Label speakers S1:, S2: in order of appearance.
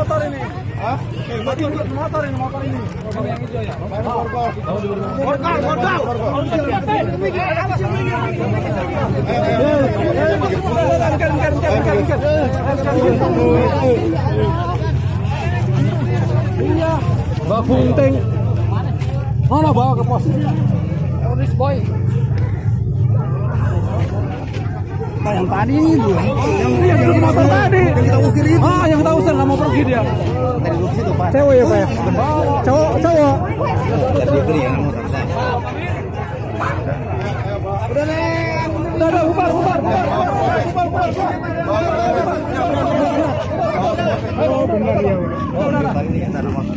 S1: motor ini. Hah? motor ini, motor ini. Motor. Motor. Motor, motor. Motor. Mbak Gunting. Mana bawa ke pos? Boy. Nah, yang tadi itu. Yang yang motor tadi. Yang kita usir itu. Ah, yang kita usir nggak mau pergi dia. Tadi situ, Pak. Cewek ya, Pak ya? Cowok, cowok. Dia beli ya motor. Udah, Nek. Udah, udah, bubar, bubar, bubar, bubar, bubar, bubar, bubar. Oh, benar ya. Oh, benar.